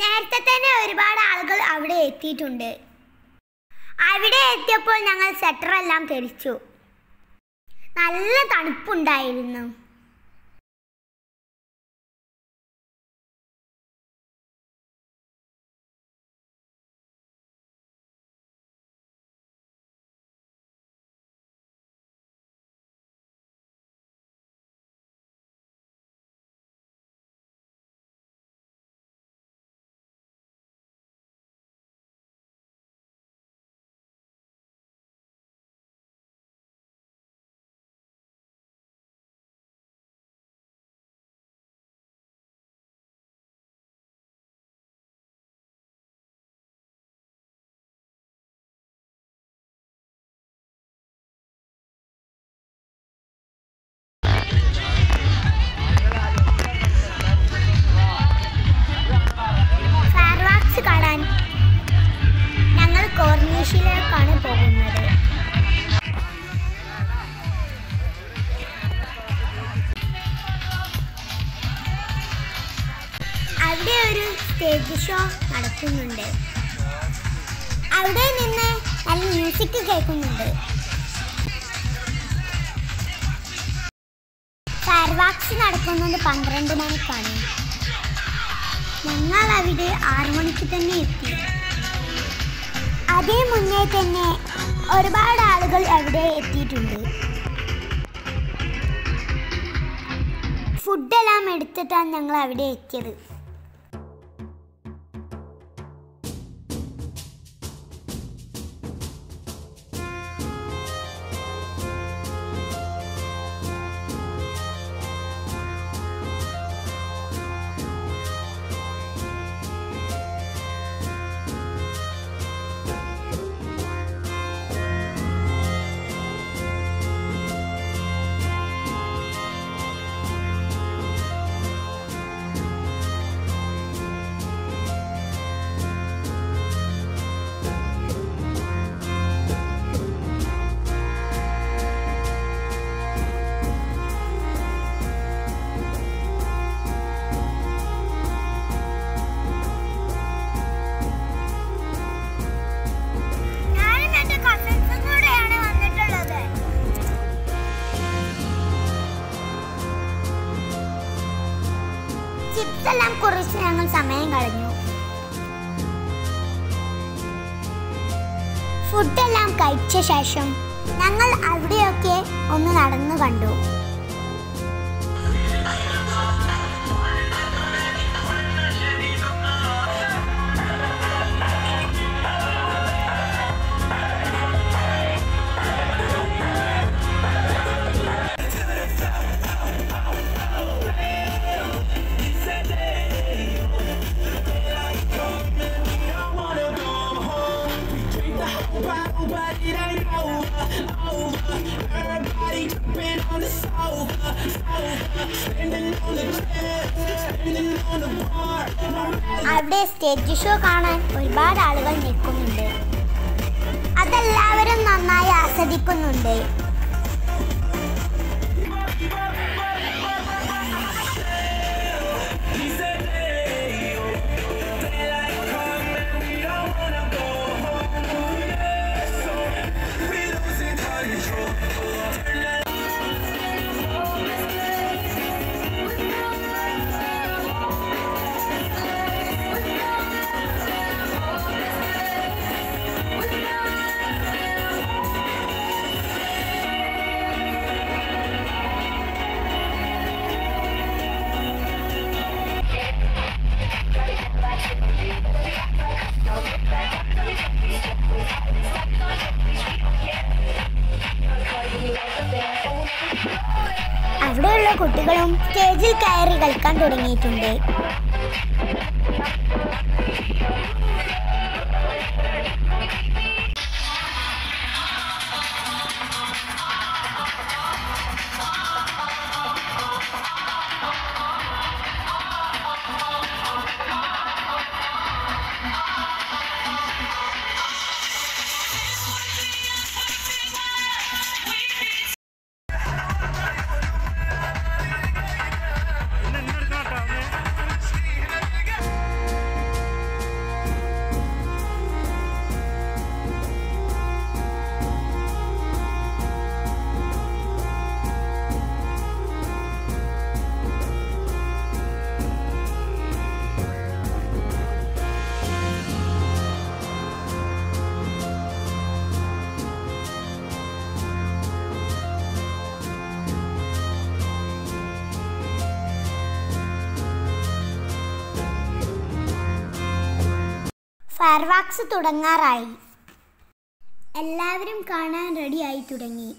നേരത്തെ തന്നെ ഒരുപാട് ആളുകൾ അവിടെ എത്തിയിട്ടുണ്ട്. അവിടെ എത്തിയപ്പോൾ ഞങ്ങൾ സെറ്റർ എല്ലാം ധരിച്ചു. നല്ല തണുപ്പുണ്ടായിരുന്നു. മ്യൂസിക് കേൾക്കുന്നുണ്ട്. ഫയർവാക്സ് നടക്കുന്നത് പന്ത്രണ്ട് മണിക്കാണ്. ഞങ്ങൾ അവിടെ ആറു മണിക്ക് തന്നെ എത്തി. അതേ മുന്നേ തന്നെ ഒരുപാട് ആളുകൾ അവിടെ എത്തിയിട്ടുണ്ട്. ഫുഡെല്ലാം എടുത്തിട്ടാണ് ഞങ്ങൾ അവിടെ എത്തിയത്. ചിപ്സ് എല്ലാം കുറിച്ച് ഞങ്ങൾ സമയം കളഞ്ഞു. ഫുഡെല്ലാം കഴിച്ച ശേഷം ഞങ്ങൾ അവിടെയൊക്കെ ഒന്ന് നടന്നു കണ്ടു. അവിടെ സ്റ്റേജ് ഷോ കാണാൻ ഒരുപാട് ആളുകൾ നിൽക്കുന്നുണ്ട്. അതെല്ലാവരും നന്നായി ആസ്വദിക്കുന്നുണ്ട്. തുടങ്ങിയിട്ടുണ്ട്. ഫയർവാക്സ് തുടങ്ങാറായി. എല്ലാവരും കാണാൻ റെഡിയായി തുടങ്ങി.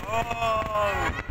Oh!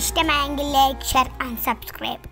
ഇഷ്ടമായെങ്കിൽ ലൈക്ക് ഷെയർ ആൻഡ് സബ്സ്ക്രൈബ്